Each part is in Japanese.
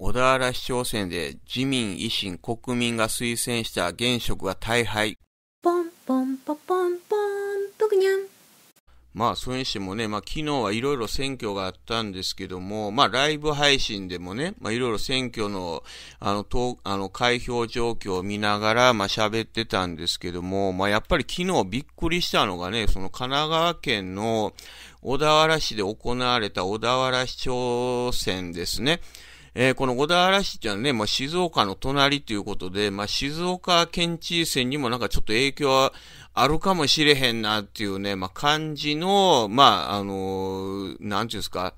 小田原市長選で自民、維新、国民が推薦した現職が大敗。ポンポンポポンポン、ぷくにゃん。まあ、それにしてもね、まあ、昨日はいろいろ選挙があったんですけども、まあ、ライブ配信でもね、まあ、いろいろ選挙の、あの、と、あの、開票状況を見ながら、まあ、喋ってたんですけども、まあ、やっぱり昨日びっくりしたのがね、その神奈川県の小田原市で行われた小田原市長選ですね。えー、この小田原市っていうのはね、まあ、静岡の隣ということで、まあ、静岡県知事選にもなんかちょっと影響はあるかもしれへんなっていうね、まあ、感じの、まあ、あのー、なんていうんですか、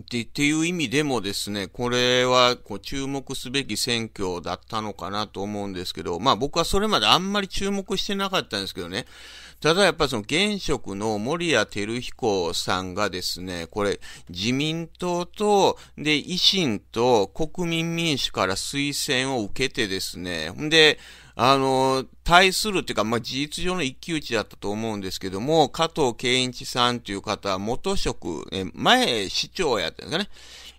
ってっていう意味でもですね、これはこう注目すべき選挙だったのかなと思うんですけど、まあ僕はそれまであんまり注目してなかったんですけどね、ただやっぱその現職の森谷照彦さんがですね、これ自民党と、で、維新と国民民主から推薦を受けてですね、んで、あの、対するっていうか、まあ、事実上の一騎打ちだったと思うんですけども、加藤健一さんという方は元職、え前市長やったんですかね。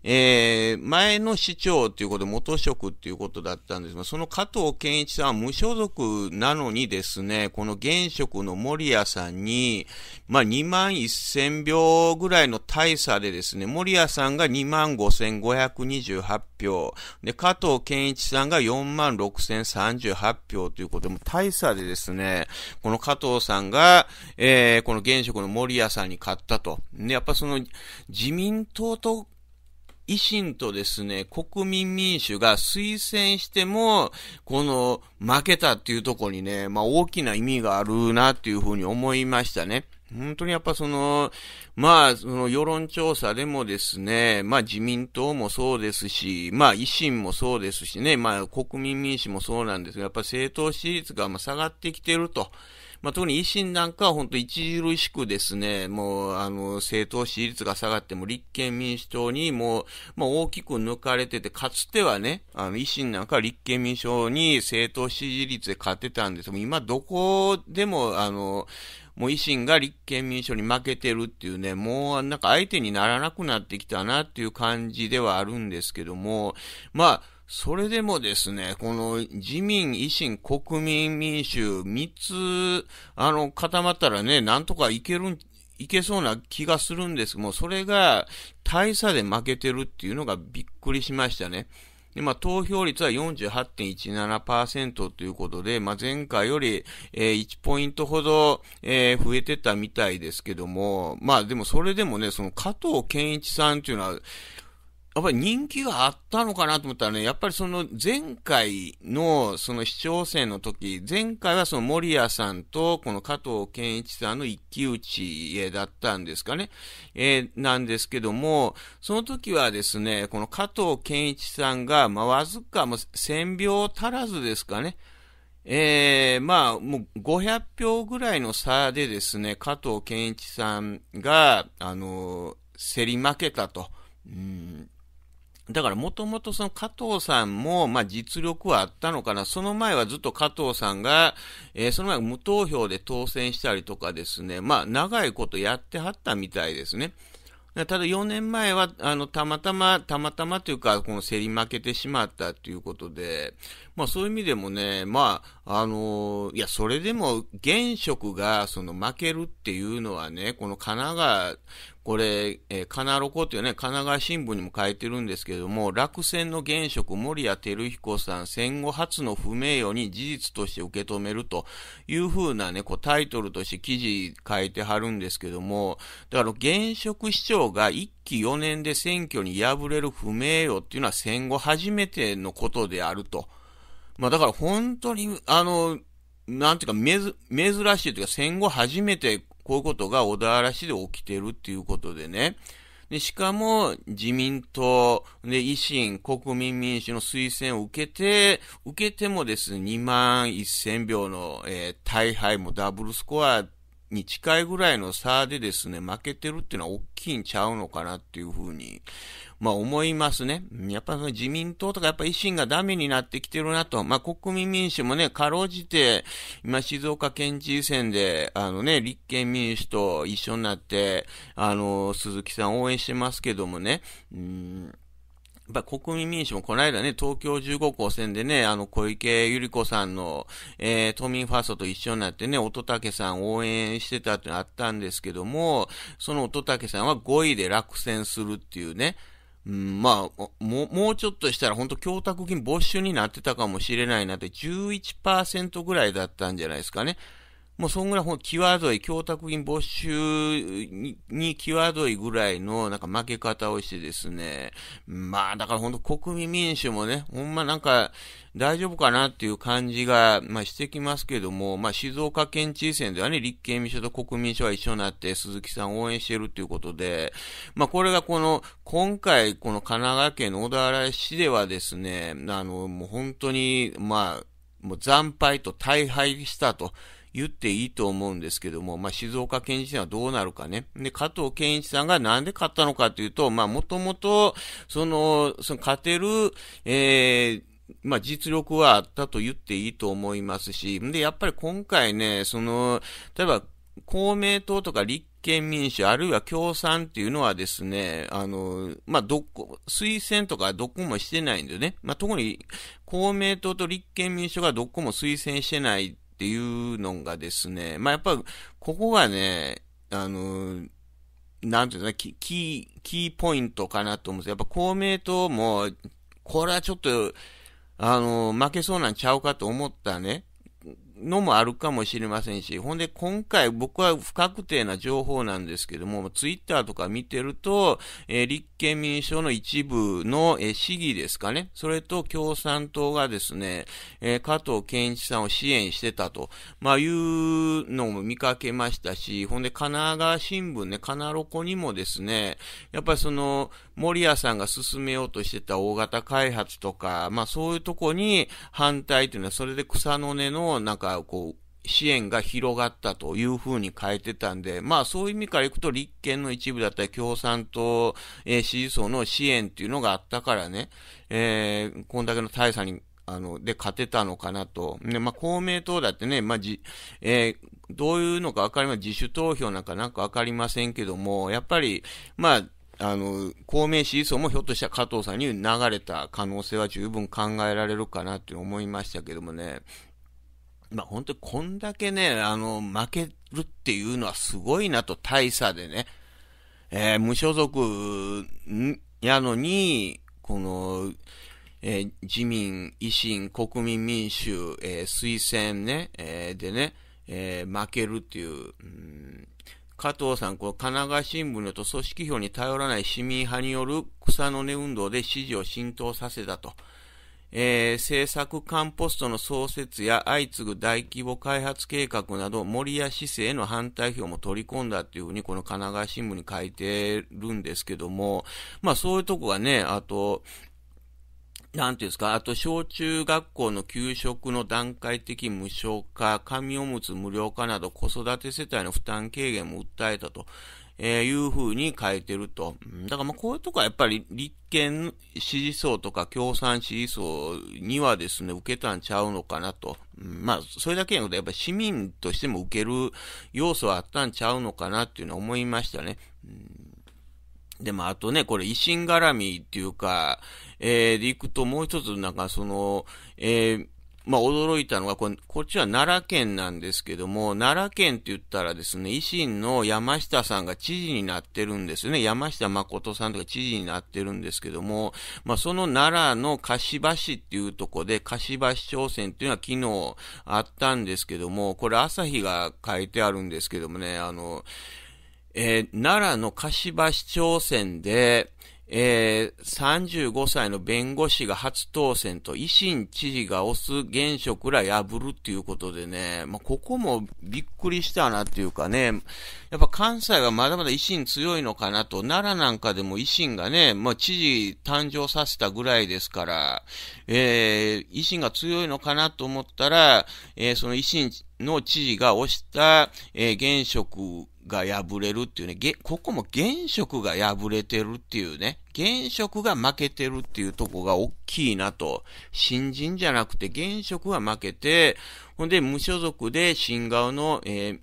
えー、前の市長っていうことで元職っていうことだったんですが、その加藤健一さんは無所属なのにですね、この現職の森谷さんに、まあ、2万1000票ぐらいの大差でですね、森谷さんが2万5528票、で、加藤健一さんが4万6038票ということで、も大差でですね、この加藤さんが、えー、この現職の森谷さんに勝ったと。で、やっぱその自民党と維新とですね、国民民主が推薦しても、この負けたっていうとこにね、まあ大きな意味があるなっていうふうに思いましたね。本当にやっぱその、まあ、その世論調査でもですね、まあ自民党もそうですし、まあ維新もそうですしね、まあ国民民主もそうなんですが、やっぱ政党支持率がまあ下がってきてると。まあ、特に維新なんかは本当著しくですね、もう、あの、政党支持率が下がっても立憲民主党にもう、まあ、大きく抜かれてて、かつてはね、あの、維新なんかは立憲民主党に政党支持率で勝ってたんですも今どこでも、あの、もう維新が立憲民主党に負けてるっていうね、もうなんか相手にならなくなってきたなっていう感じではあるんですけども、まあ、それでもですね、この自民、維新、国民民主、三つ、あの、固まったらね、なんとかいける、いけそうな気がするんですけどもそれが大差で負けてるっていうのがびっくりしましたね。で、まあ、投票率は48.17%ということで、まあ、前回より、えー、1ポイントほど、えー、増えてたみたいですけども、まあ、でもそれでもね、その加藤健一さんっていうのは、やっぱり人気があったのかなと思ったらね、やっぱりその前回のその市長選の時、前回はその森谷さんとこの加藤健一さんの一騎打ちだったんですかね。えー、なんですけども、その時はですね、この加藤健一さんが、まあ、わずかもう1000秒足らずですかね。えー、まあ、もう500票ぐらいの差でですね、加藤健一さんが、あのー、競り負けたと。うんだからもともとその加藤さんも、まあ実力はあったのかな。その前はずっと加藤さんが、えー、その前無投票で当選したりとかですね。まあ長いことやってはったみたいですね。ただ4年前は、あの、たまたま、たまたまというか、この競り負けてしまったということで、まあそういう意味でもね、まあ、あの、いや、それでも現職がその負けるっていうのはね、この神奈川、これ、えー、カナロコっていうね、神奈川新聞にも書いてるんですけども、落選の現職、森谷照彦さん、戦後初の不名誉に事実として受け止めるというふうなね、こうタイトルとして記事書いてはるんですけども、だから現職市長が1期4年で選挙に敗れる不名誉っていうのは戦後初めてのことであると。まあだから本当に、あの、なんていうか、珍しいというか、戦後初めてこういうことが小田原市で起きてるっていうことでね。で、しかも、自民党、で、維新、国民民主の推薦を受けて、受けてもですね、2万1000票の、えー、大敗もダブルスコアに近いぐらいの差でですね、負けてるっていうのは大きいんちゃうのかなっていうふうにまあ思いますね。やっぱ自民党とかやっぱ維新がダメになってきてるなと。まあ国民民主もね、かろうじて、今静岡県知事選で、あのね、立憲民主と一緒になって、あの、鈴木さん応援してますけどもね、うんやっぱ国民民主もこの間ね、東京15号線でね、あの小池百合子さんの、えー、都民ファーストと一緒になってね、乙武さん応援してたってのあったんですけども、その乙武さんは5位で落選するっていうね、うん、まあ、もう、もうちょっとしたら本当供託金没収になってたかもしれないなって11%ぐらいだったんじゃないですかね。もうそんぐらいほん際どい、供託金没収に際どいぐらいのなんか負け方をしてですね、まあだから本当国民民主もね、ほんまなんか大丈夫かなっていう感じが、まあしてきますけども、まあ静岡県知事選ではね、立憲民主と国民主は一緒になって鈴木さんを応援してるっていうことで、まあこれがこの、今回この神奈川県の小田原市ではですね、あの、もう本当に、まあ、もう惨敗と大敗したと。言っていいと思うんですけども、まあ、静岡県知事はどうなるかね。で、加藤健一さんがなんで勝ったのかというと、まあ、もともと、その、その勝てる、えー、まあ、実力はあったと言っていいと思いますし、で、やっぱり今回ね、その、例えば、公明党とか立憲民主、あるいは共産っていうのはですね、あの、まあ、どこ、推薦とかどこもしてないんでね、まあ、特に公明党と立憲民主がどこも推薦してないっていうのがですね、まあ、やっぱ、ここがね、あの、なんていうのキー、キーポイントかなと思うんです。やっぱ公明党も、これはちょっと、あの、負けそうなんちゃうかと思ったね、のもあるかもしれませんし、ほんで今回僕は不確定な情報なんですけども、ツイッターとか見てると、えー、立憲民主党の一部の、えー、市議ですかね、それと共産党がですね、えー、加藤健一さんを支援してたと、まあいうのも見かけましたし、ほんで神奈川新聞ね、カナロコにもですね、やっぱりその、森谷さんが進めようとしてた大型開発とか、まあそういうとこに反対というのは、それで草の根のなんかこう、支援が広がったというふうに書いてたんで、まあそういう意味からいくと立憲の一部だったり共産党、えー、支持層の支援っていうのがあったからね、えー、こんだけの大差に、あの、で勝てたのかなと。で、まあ公明党だってね、まあじ、えー、どういうのかわかりません。自主投票なんかなんかわかりませんけども、やっぱり、まあ、あの、公明支持層もひょっとしたら加藤さんに流れた可能性は十分考えられるかなって思いましたけどもね。まあ本当にこんだけね、あの、負けるっていうのはすごいなと、大差でね。えー、無所属やのに、この、えー、自民、維新、国民民主、えー、推薦ね、え、でね、え負けるっていう、うん加藤さん、この神奈川新聞によると組織票に頼らない市民派による草の根運動で支持を浸透させたと。えー、政策官ポストの創設や相次ぐ大規模開発計画など、森屋市政への反対票も取り込んだっていうふうに、この神奈川新聞に書いてるんですけども、まあそういうとこがね、あと、なんていうんですか、あと小中学校の給食の段階的無償化、紙おむつ無料化など子育て世帯の負担軽減も訴えたと。えー、いうふうに書いてると。だからまあこういうとこはやっぱり立憲支持層とか共産支持層にはですね、受けたんちゃうのかなと。まあ、それだけじゃなくて、やっぱり市民としても受ける要素はあったんちゃうのかなっていうのは思いましたね。でもあとね、これ維新絡みっていうか、えー、で行くともう一つなんかその、えー、まあ、驚いたのがこ、こっちは奈良県なんですけども、奈良県って言ったらですね、維新の山下さんが知事になってるんですよね。山下誠さんとか知事になってるんですけども、まあ、その奈良の柏市っていうとこで、柏市長選っていうのは昨日あったんですけども、これ朝日が書いてあるんですけどもね、あの、えー、奈良の柏市長選で、えー、35歳の弁護士が初当選と維新知事が押す現職ら破るっていうことでね、まあ、ここもびっくりしたなっていうかね、やっぱ関西はまだまだ維新強いのかなと、奈良なんかでも維新がね、まあ、知事誕生させたぐらいですから、えー、維新が強いのかなと思ったら、えー、その維新の知事が押した、えー、現職が破れるっていうね、ここも現職が破れてるっていうね、現職が負けてるっていうとこが大きいなと。新人じゃなくて現職が負けて、ほんで無所属で新顔の、えー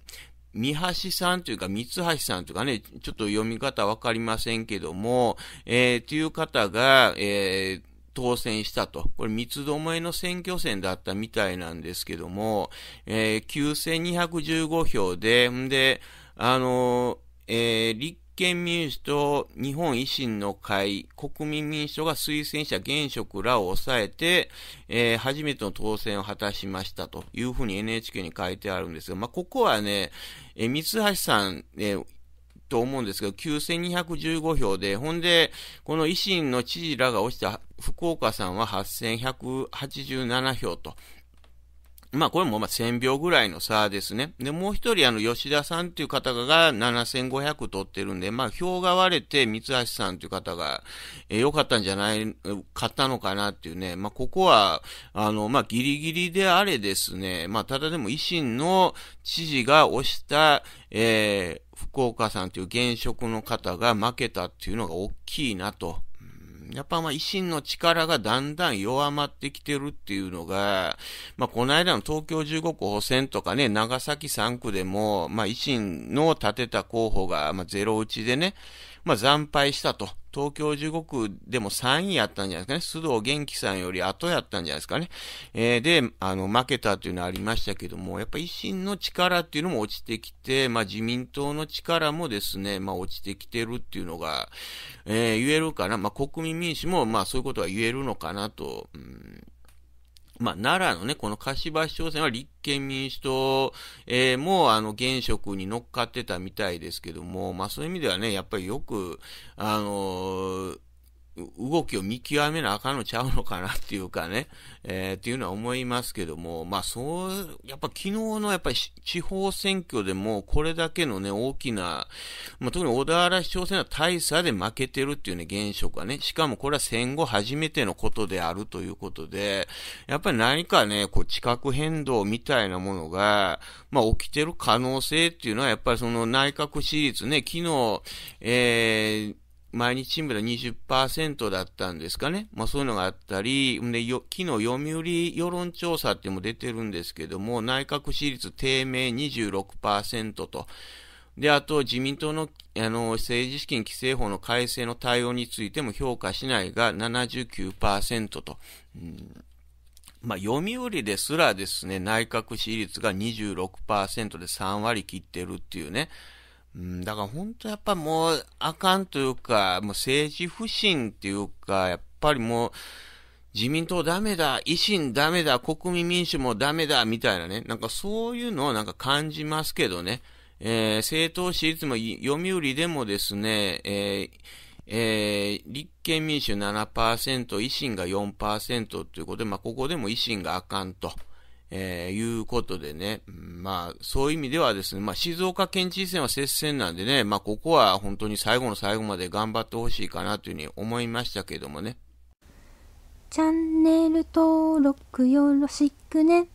三橋さんというか、三橋さんというかね、ちょっと読み方わかりませんけども、えー、という方が、えー、当選したと。これ三つどもえの選挙戦だったみたいなんですけども、えー、9215票で、んで、あの、えー、立憲民主党、日本維新の会、国民民主党が推薦した現職らを抑えて、えー、初めての当選を果たしましたというふうに NHK に書いてあるんですが、まあ、ここはね、えー、三橋さん、えーと思うんですけど、9215票で、ほんで、この維新の知事らが落ちた福岡さんは8187票と。まあこれもまあ1000秒ぐらいの差ですね。で、もう一人あの吉田さんっていう方が7500取ってるんで、まあ票が割れて三橋さんっていう方が良、えー、かったんじゃない、かったのかなっていうね。まあここは、あの、まあギリギリであれですね。まあただでも維新の知事が押した、えー、福岡さんという現職の方が負けたっていうのが大きいなと。やっぱまあ維新の力がだんだん弱まってきてるっていうのが、まあこの間の東京15区補選とかね、長崎3区でも、まあ維新の立てた候補が、まあゼロ打ちでね、まあ惨敗したと。東京15区でも3位やったんじゃないですかね。須藤元気さんより後やったんじゃないですかね。えー、で、あの、負けたというのはありましたけども、やっぱ維新の力っていうのも落ちてきて、まあ自民党の力もですね、まあ落ちてきてるっていうのが、えー、言えるかな。まあ国民民主もまあそういうことは言えるのかなと、うんまあ、奈良のね、この柏市長選は立憲民主党、えー、も、あの、現職に乗っかってたみたいですけども、まあ、そういう意味ではね、やっぱりよく、あのー動きを見極めなあかんのちゃうのかなっていうかね、えー、っていうのは思いますけども、まあそう、やっぱ昨日のやっぱり地方選挙でもこれだけのね、大きな、まあ特に小田原市長選は大差で負けてるっていうね、現職はね、しかもこれは戦後初めてのことであるということで、やっぱり何かね、こう地殻変動みたいなものが、まあ起きてる可能性っていうのはやっぱりその内閣支持率ね、昨日、えー、毎日新聞で20%だったんですかね。まあそういうのがあったり、で、昨日読売世論調査っても出てるんですけども、内閣支持率低迷26%と。で、あと自民党のあの政治資金規正法の改正の対応についても評価しないが79%と。うんまあ、読売ですらですね、内閣支持率が26%で3割切ってるっていうね、うん、だから本当やっぱもうあかんというか、もう政治不信っていうか、やっぱりもう自民党ダメだ、維新ダメだ、国民民主もダメだ、みたいなね、なんかそういうのをなんか感じますけどね、えー、政党支持率も読売でもですね、えーえー、立憲民主7%、維新が4%ということで、まあ、ここでも維新があかんと。えー、いうことでね、まあ、そういう意味ではですね、まあ、静岡県知事選は接戦なんでね、まあ、ここは本当に最後の最後まで頑張ってほしいかなというふうに思いましたけどもね。チャンネル登録よろしくね。